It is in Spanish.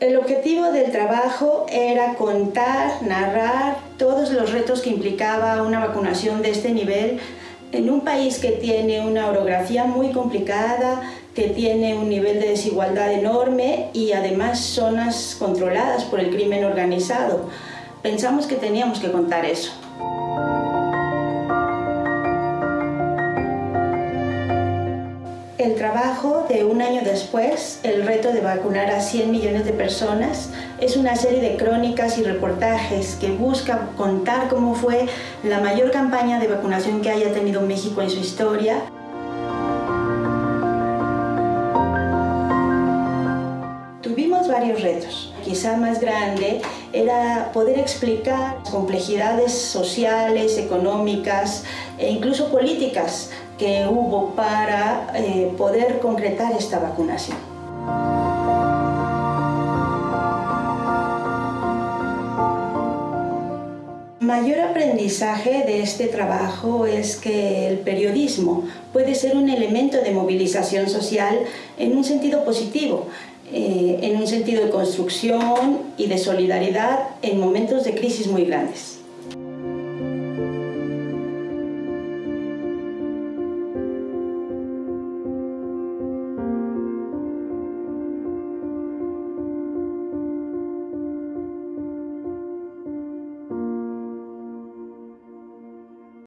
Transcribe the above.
El objetivo del trabajo era contar, narrar todos los retos que implicaba una vacunación de este nivel en un país que tiene una orografía muy complicada, que tiene un nivel de desigualdad enorme y además zonas controladas por el crimen organizado. Pensamos que teníamos que contar eso. El trabajo de un año después, el reto de vacunar a 100 millones de personas, es una serie de crónicas y reportajes que busca contar cómo fue la mayor campaña de vacunación que haya tenido México en su historia. Tuvimos varios retos. Quizá más grande era poder explicar complejidades sociales, económicas e incluso políticas que hubo para eh, poder concretar esta vacunación. Mayor aprendizaje de este trabajo es que el periodismo puede ser un elemento de movilización social en un sentido positivo, eh, en un sentido de construcción y de solidaridad en momentos de crisis muy grandes.